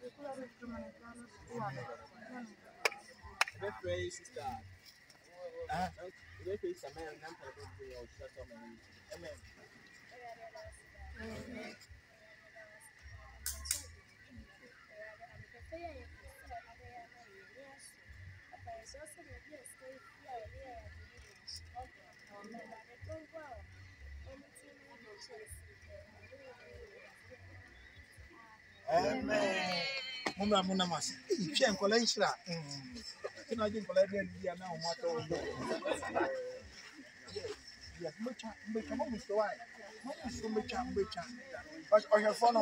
ma me. Ka ho mompae mo mmra mo nam ase hwɛ nkɔla nhyira ɛna agye nkɔla bi ani bi a na ɔmo atɔ wɔn mbɛtwa mbɛtwa mo musu wa mo musu mbɛtwa mbɛtwa ɔhwɛfoɔ no